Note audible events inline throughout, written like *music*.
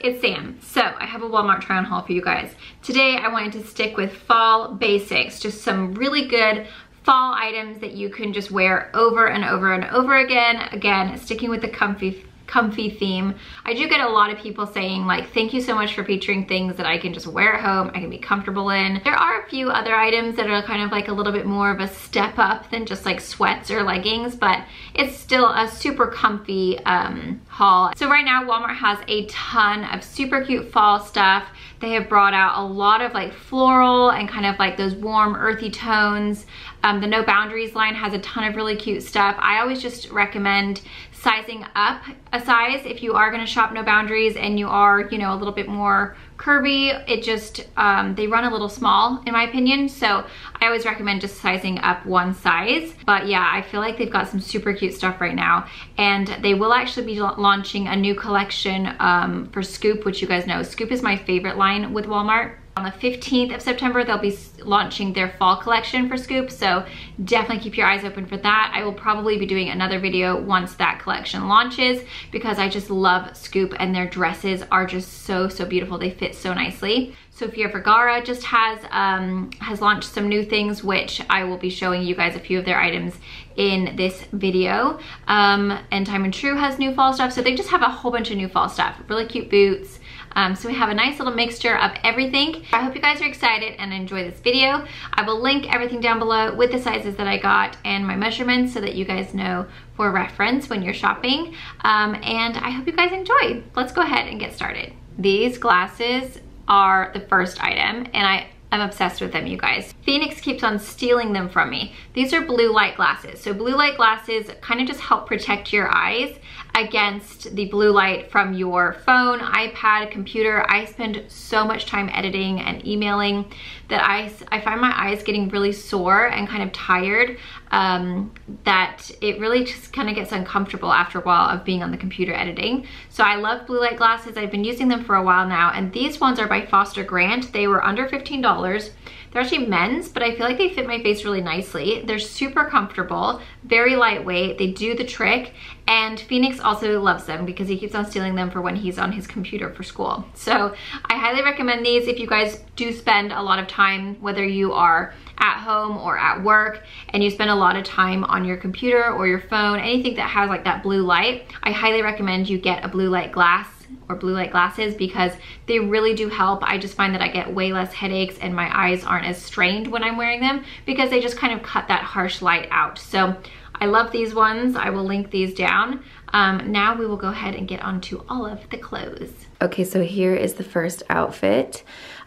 it's Sam. So I have a Walmart try on haul for you guys. Today I wanted to stick with fall basics, just some really good fall items that you can just wear over and over and over again. Again, sticking with the comfy comfy theme. I do get a lot of people saying like, thank you so much for featuring things that I can just wear at home, I can be comfortable in. There are a few other items that are kind of like a little bit more of a step up than just like sweats or leggings, but it's still a super comfy um, haul. So right now Walmart has a ton of super cute fall stuff. They have brought out a lot of like floral and kind of like those warm earthy tones. Um, the No Boundaries line has a ton of really cute stuff. I always just recommend sizing up a size if you are gonna shop No Boundaries and you are, you know, a little bit more curvy. It just, um, they run a little small in my opinion. So I always recommend just sizing up one size. But yeah, I feel like they've got some super cute stuff right now. And they will actually be launching a new collection um, for Scoop, which you guys know. Scoop is my favorite line with Walmart. On the 15th of September, they'll be launching their fall collection for Scoop, so definitely keep your eyes open for that. I will probably be doing another video once that collection launches because I just love Scoop and their dresses are just so, so beautiful. They fit so nicely. Sofia Vergara just has um, has launched some new things, which I will be showing you guys a few of their items in this video. Um, and Time and True has new fall stuff, so they just have a whole bunch of new fall stuff. Really cute boots, um, so we have a nice little mixture of everything. I hope you guys are excited and enjoy this video. I will link everything down below with the sizes that I got and my measurements so that you guys know for reference when you're shopping. Um, and I hope you guys enjoy. Let's go ahead and get started. These glasses are the first item and I I'm obsessed with them, you guys. Phoenix keeps on stealing them from me. These are blue light glasses. So blue light glasses kind of just help protect your eyes against the blue light from your phone, iPad, computer. I spend so much time editing and emailing that I, I find my eyes getting really sore and kind of tired um, that it really just kind of gets uncomfortable after a while of being on the computer editing. So I love blue light glasses. I've been using them for a while now and these ones are by Foster Grant. They were under $15. They're actually men's, but I feel like they fit my face really nicely. They're super comfortable, very lightweight. They do the trick. And Phoenix also loves them because he keeps on stealing them for when he's on his computer for school. So I highly recommend these if you guys do spend a lot of time, whether you are at home or at work and you spend a lot of time on your computer or your phone, anything that has like that blue light, I highly recommend you get a blue light glass or blue light glasses because they really do help. I just find that I get way less headaches and my eyes aren't as strained when I'm wearing them because they just kind of cut that harsh light out. So I love these ones. I will link these down. Um, now we will go ahead and get onto all of the clothes. Okay, so here is the first outfit.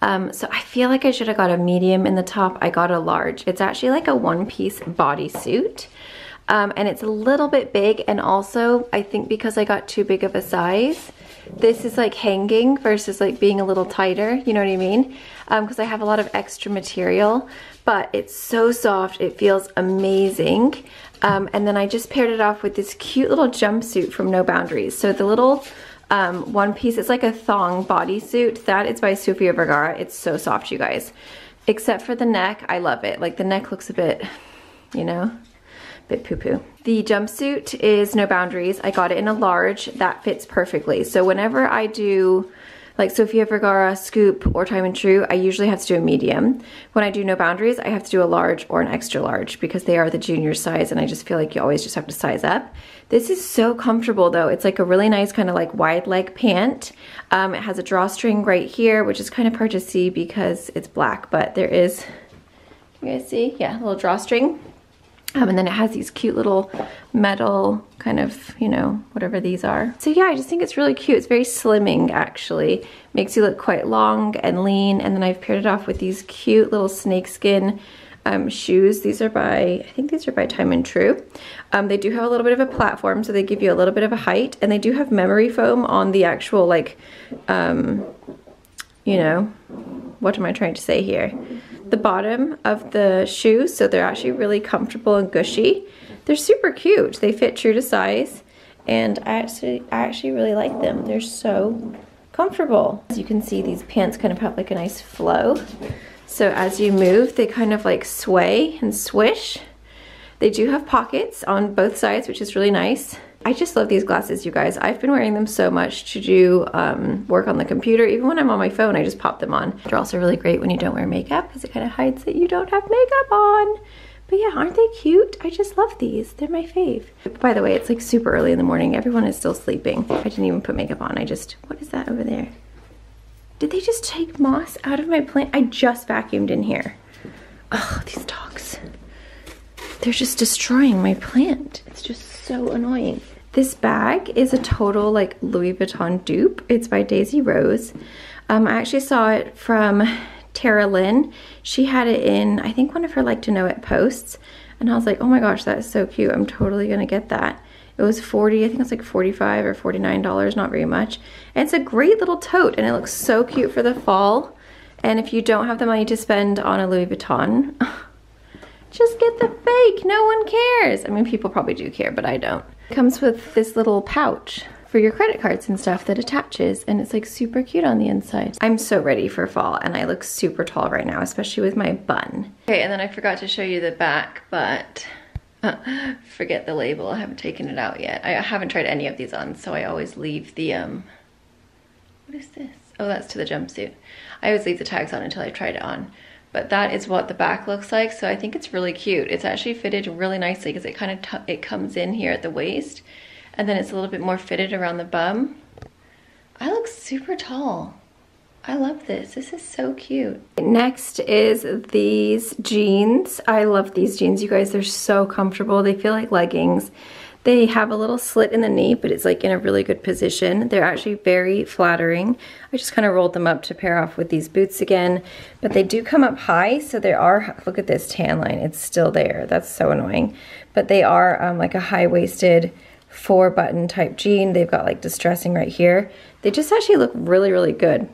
Um, so I feel like I should have got a medium in the top. I got a large. It's actually like a one-piece bodysuit. Um, and it's a little bit big and also I think because I got too big of a size, this is like hanging versus like being a little tighter, you know what I mean? Because um, I have a lot of extra material, but it's so soft, it feels amazing. Um, and then I just paired it off with this cute little jumpsuit from No Boundaries. So the little um, one piece, it's like a thong bodysuit. That is by Sofia Vergara. It's so soft, you guys. Except for the neck, I love it. Like the neck looks a bit, you know, bit poo-poo. The jumpsuit is No Boundaries. I got it in a large. That fits perfectly. So whenever I do like Sofia Vergara, Scoop, or Time and True, I usually have to do a medium. When I do No Boundaries, I have to do a large or an extra large because they are the junior size and I just feel like you always just have to size up. This is so comfortable though. It's like a really nice kind of like wide leg pant. Um, it has a drawstring right here, which is kind of hard to see because it's black, but there is, you guys see? Yeah, a little drawstring. Um, and then it has these cute little metal kind of, you know, whatever these are. So yeah, I just think it's really cute. It's very slimming actually. Makes you look quite long and lean. And then I've paired it off with these cute little snakeskin um, shoes. These are by, I think these are by Time and True. Um, they do have a little bit of a platform, so they give you a little bit of a height. And they do have memory foam on the actual like, um, you know, what am I trying to say here? the bottom of the shoes, so they're actually really comfortable and gushy. They're super cute. They fit true to size, and I actually, I actually really like them. They're so comfortable. As you can see, these pants kind of have like a nice flow. So as you move, they kind of like sway and swish. They do have pockets on both sides, which is really nice. I just love these glasses, you guys. I've been wearing them so much to do um, work on the computer. Even when I'm on my phone, I just pop them on. They're also really great when you don't wear makeup because it kind of hides that you don't have makeup on. But yeah, aren't they cute? I just love these. They're my fave. By the way, it's like super early in the morning. Everyone is still sleeping. I didn't even put makeup on. I just, what is that over there? Did they just take moss out of my plant? I just vacuumed in here. Oh, these dogs. They're just destroying my plant. It's just so annoying. This bag is a total like Louis Vuitton dupe. It's by Daisy Rose. Um, I actually saw it from Tara Lynn. She had it in, I think one of her like to know it posts. And I was like, oh my gosh, that is so cute. I'm totally gonna get that. It was 40, I think it's like 45 or $49, not very much. And it's a great little tote and it looks so cute for the fall. And if you don't have the money to spend on a Louis Vuitton, *laughs* just get the fake, no one cares. I mean, people probably do care, but I don't. It comes with this little pouch for your credit cards and stuff that attaches and it's like super cute on the inside. I'm so ready for fall and I look super tall right now, especially with my bun. Okay, and then I forgot to show you the back, but uh, *laughs* forget the label. I haven't taken it out yet. I haven't tried any of these on, so I always leave the, um, what is this? Oh, that's to the jumpsuit. I always leave the tags on until I've tried it on. But that is what the back looks like, so I think it's really cute. It's actually fitted really nicely because it kind of it comes in here at the waist and then it's a little bit more fitted around the bum. I look super tall. I love this. This is so cute. Next is these jeans. I love these jeans, you guys. They're so comfortable. They feel like leggings. They have a little slit in the knee, but it's like in a really good position. They're actually very flattering. I just kind of rolled them up to pair off with these boots again, but they do come up high, so they are, look at this tan line, it's still there. That's so annoying. But they are um, like a high-waisted four button type jean. They've got like distressing right here. They just actually look really, really good.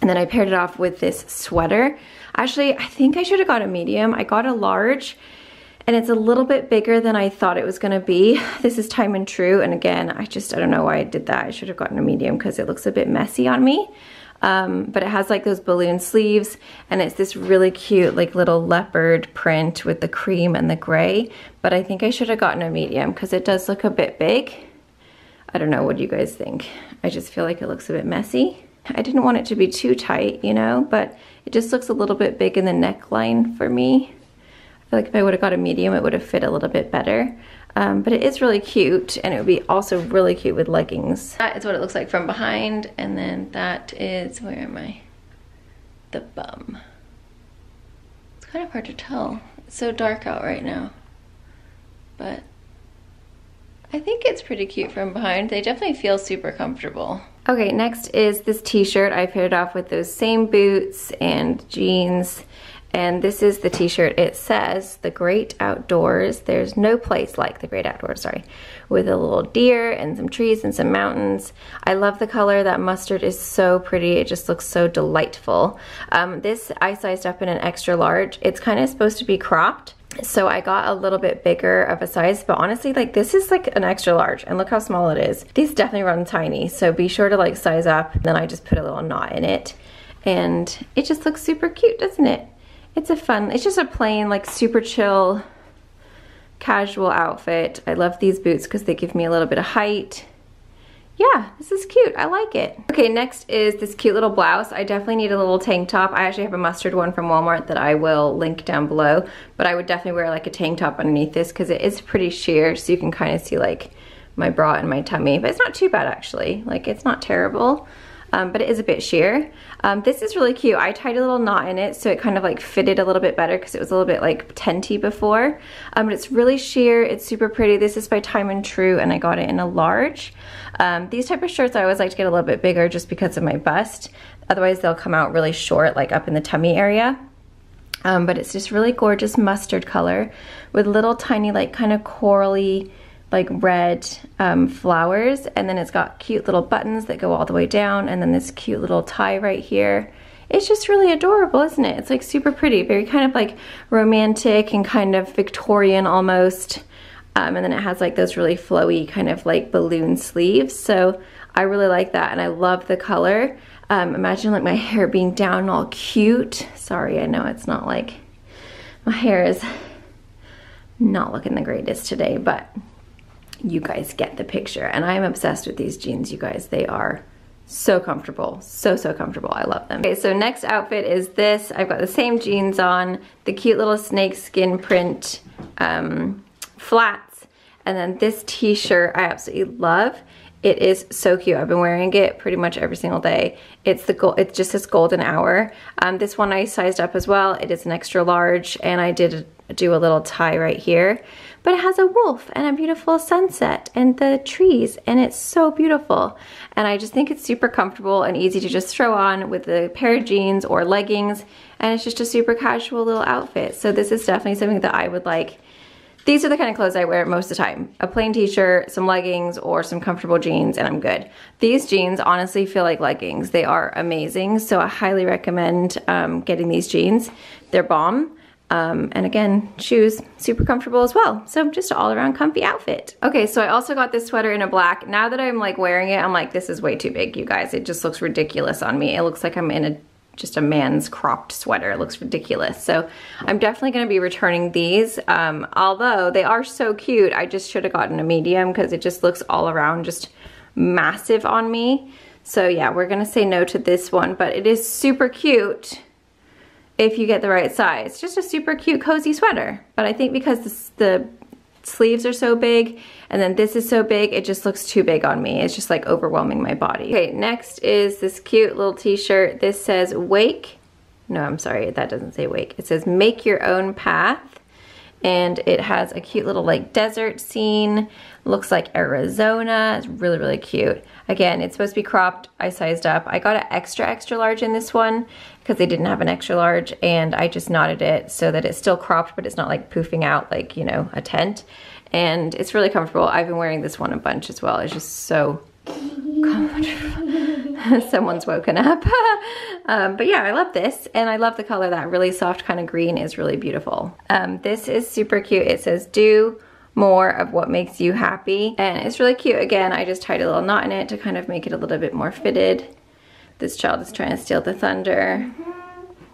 And then I paired it off with this sweater. Actually, I think I should have got a medium. I got a large and it's a little bit bigger than I thought it was gonna be. *laughs* This is time and true. And again, I just, I don't know why I did that. I should have gotten a medium because it looks a bit messy on me. Um, but it has like those balloon sleeves and it's this really cute like little leopard print with the cream and the gray. But I think I should have gotten a medium because it does look a bit big. I don't know, what do you guys think? I just feel like it looks a bit messy. I didn't want it to be too tight, you know, but it just looks a little bit big in the neckline for me. I feel like if I would have got a medium, it would have fit a little bit better. Um, but it is really cute and it would be also really cute with leggings. That is what it looks like from behind and then that is, where am I? The bum. It's kind of hard to tell. It's so dark out right now. But I think it's pretty cute from behind. They definitely feel super comfortable. Okay, next is this t-shirt. I paired off with those same boots and jeans and this is the t-shirt. It says, the great outdoors. There's no place like the great outdoors, sorry. With a little deer and some trees and some mountains. I love the color. That mustard is so pretty. It just looks so delightful. Um, this I sized up in an extra large. It's kind of supposed to be cropped. So I got a little bit bigger of a size, but honestly, like this is like an extra large and look how small it is. These definitely run tiny, so be sure to like size up. Then I just put a little knot in it and it just looks super cute, doesn't it? It's a fun, it's just a plain like super chill casual outfit. I love these boots because they give me a little bit of height. Yeah, this is cute, I like it. Okay, next is this cute little blouse. I definitely need a little tank top. I actually have a mustard one from Walmart that I will link down below, but I would definitely wear like a tank top underneath this because it is pretty sheer, so you can kind of see like my bra and my tummy, but it's not too bad actually. Like it's not terrible um, but it is a bit sheer. Um, this is really cute. I tied a little knot in it so it kind of like fitted a little bit better because it was a little bit like tenty before. Um, but it's really sheer, it's super pretty. This is by Time and True and I got it in a large. Um, these type of shirts I always like to get a little bit bigger just because of my bust. Otherwise they'll come out really short like up in the tummy area. Um, but it's just really gorgeous mustard color with little tiny like kind of corally like red um, flowers and then it's got cute little buttons that go all the way down and then this cute little tie right here. It's just really adorable, isn't it? It's like super pretty, very kind of like romantic and kind of Victorian almost. Um, and then it has like those really flowy kind of like balloon sleeves. So I really like that and I love the color. Um, imagine like my *laughs* hair being down all cute. Sorry, I know it's not like, my hair is not looking the greatest today, but you guys get the picture. And I'm obsessed with these jeans, you guys. They are so comfortable, so, so comfortable. I love them. Okay, so next outfit is this. I've got the same jeans on, the cute little snake skin print um, flats, and then this t-shirt I absolutely love. It is so cute. I've been wearing it pretty much every single day. It's the gold, it's just this golden hour. Um, this one I sized up as well. It is an extra large and I did do a little tie right here. But it has a wolf and a beautiful sunset and the trees and it's so beautiful. And I just think it's super comfortable and easy to just throw on with a pair of jeans or leggings and it's just a super casual little outfit. So this is definitely something that I would like these are the kind of clothes I wear most of the time. A plain t-shirt, some leggings, or some comfortable jeans, and I'm good. These jeans honestly feel like leggings. They are amazing, so I highly recommend um, getting these jeans. They're bomb. Um, and again, shoes, super comfortable as well. So just an all around comfy outfit. Okay, so I also got this sweater in a black. Now that I'm like wearing it, I'm like, this is way too big, you guys. It just looks ridiculous on me. It looks like I'm in a just a man's cropped sweater. It looks ridiculous. So I'm definitely gonna be returning these. Um, although they are so cute, I just should have gotten a medium because it just looks all around just massive on me. So yeah, we're gonna say no to this one, but it is super cute if you get the right size. Just a super cute cozy sweater. But I think because this, the sleeves are so big and then this is so big it just looks too big on me. It's just like overwhelming my body. Okay next is this cute little t-shirt. This says wake no I'm sorry that doesn't say wake. It says make your own path and it has a cute little like desert scene. Looks like Arizona. It's really really cute. Again it's supposed to be cropped I sized up. I got an extra extra large in this one because they didn't have an extra large and I just knotted it so that it's still cropped but it's not like poofing out like you know a tent. And it's really comfortable. I've been wearing this one a bunch as well. It's just so comfortable *laughs* someone's woken up *laughs* um, but yeah I love this and I love the color that really soft kind of green is really beautiful um, this is super cute it says do more of what makes you happy and it's really cute again I just tied a little knot in it to kind of make it a little bit more fitted this child is trying to steal the thunder.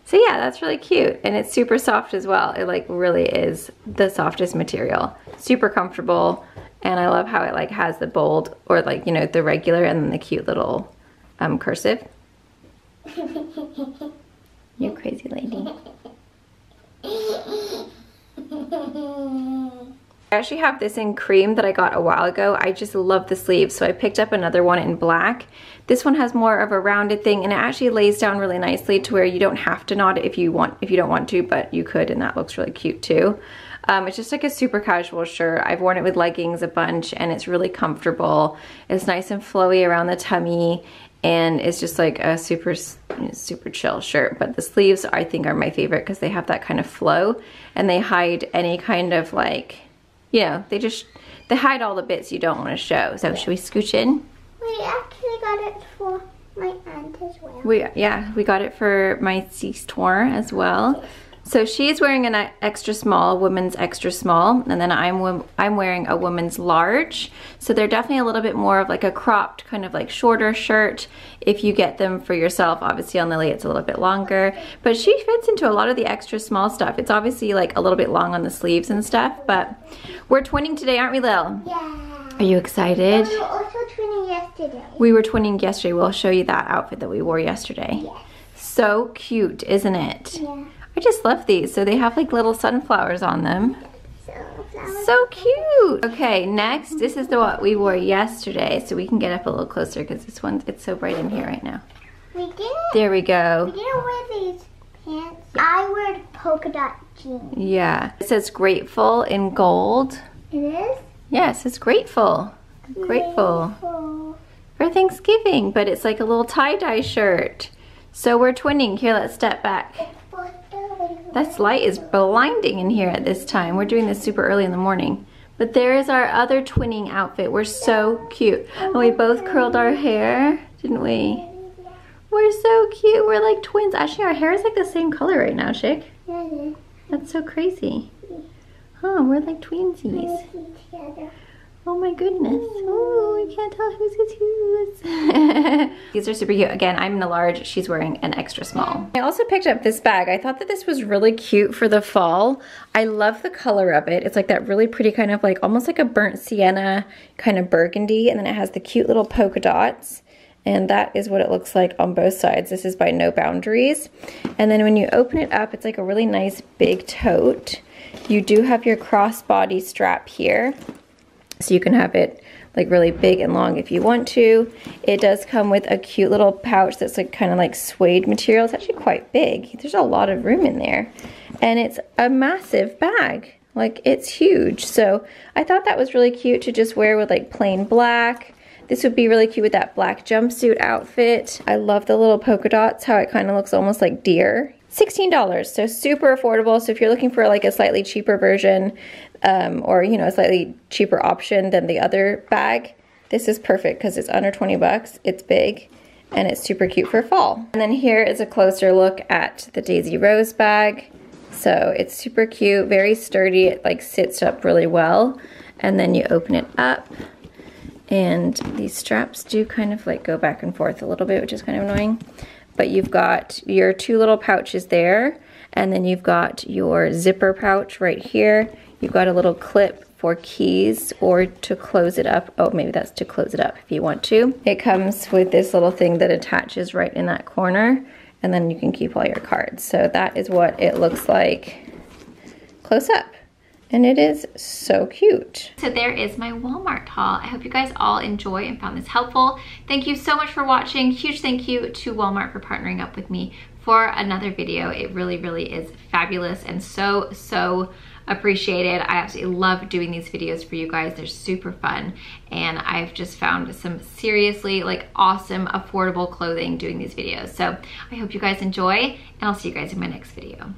So yeah, that's really cute. And it's super soft as well. It like really is the softest material. Super comfortable. And I love how it like has the bold or like, you know, the regular and then the cute little um, cursive. *laughs* you crazy lady. I actually have this in cream that I got a while ago. I just love the sleeves, so I picked up another one in black. This one has more of a rounded thing and it actually lays down really nicely to where you don't have to knot it if you want, if you don't want to, but you could and that looks really cute too. Um, it's just like a super casual shirt. I've worn it with leggings a bunch and it's really comfortable. It's nice and flowy around the tummy and it's just like a super super chill shirt but the sleeves I think are my favorite because they have that kind of flow and they hide any kind of like you know, they just, they hide all the bits you don't want to show. So should we scooch in? We actually got it for my aunt as well. We, yeah, we got it for my sister as well. So she's wearing an extra small, woman's extra small, and then I'm I'm wearing a woman's large. So they're definitely a little bit more of like a cropped, kind of like shorter shirt. If you get them for yourself, obviously on Lily it's a little bit longer, but she fits into a lot of the extra small stuff. It's obviously like a little bit long on the sleeves and stuff, but we're twinning today, aren't we, Lil? Yeah. Are you excited? we were also twinning yesterday. We were twinning yesterday. We'll show you that outfit that we wore yesterday. Yes. So cute, isn't it? Yeah. I just love these. So they have like little sunflowers on them. So cute. Okay, next, this is the what we wore yesterday. So we can get up a little closer because this one, it's so bright in here right now. We didn't. There we go. We didn't wear these pants. I wear polka dot jeans. Yeah. It says grateful in gold. It is? Yes, it's grateful. Grateful. grateful. For Thanksgiving, but it's like a little tie-dye shirt. So we're twinning. Here, let's step back. This light is blinding in here at this time. We're doing this super early in the morning. But there is our other twinning outfit. We're so cute. And we both curled our hair, didn't we? We're so cute. We're like twins. Actually, our hair is like the same color right now, Shik. That's so crazy. Huh, we're like twinsies. Oh my goodness. Oh, I can't tell who's who's. *laughs* These are super cute. Again, I'm in the large. She's wearing an extra small. I also picked up this bag. I thought that this was really cute for the fall. I love the color of it. It's like that really pretty kind of like, almost like a burnt sienna kind of burgundy. And then it has the cute little polka dots. And that is what it looks like on both sides. This is by No Boundaries. And then when you open it up, it's like a really nice big tote. You do have your crossbody strap here. So you can have it like really big and long if you want to. It does come with a cute little pouch that's like kind of like suede material. It's actually quite big. There's a lot of room in there. And it's a massive bag. Like it's huge. So I thought that was really cute to just wear with like plain black. This would be really cute with that black jumpsuit outfit. I love the little polka dots, how it kind of looks almost like deer. $16, so super affordable. So if you're looking for like a slightly cheaper version um, or, you know, a slightly cheaper option than the other bag, this is perfect because it's under 20 bucks. It's big and it's super cute for fall. And then here is a closer look at the Daisy Rose bag. So it's super cute, very sturdy. It like sits up really well. And then you open it up and these straps do kind of like go back and forth a little bit, which is kind of annoying but you've got your two little pouches there and then you've got your zipper pouch right here. You've got a little clip for keys or to close it up. Oh, maybe that's to close it up if you want to. It comes with this little thing that attaches right in that corner and then you can keep all your cards. So that is what it looks like close up and it is so cute. So there is my Walmart haul. I hope you guys all enjoy and found this helpful. Thank you so much for watching. Huge thank you to Walmart for partnering up with me for another video. It really, really is fabulous and so, so appreciated. I absolutely love doing these videos for you guys. They're super fun. And I've just found some seriously like awesome, affordable clothing doing these videos. So I hope you guys enjoy and I'll see you guys in my next video.